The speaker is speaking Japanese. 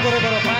ンドレバパ